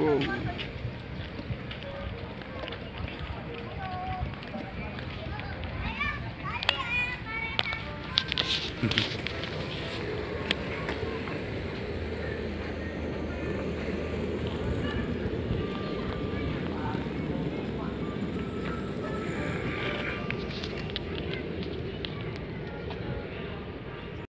うん。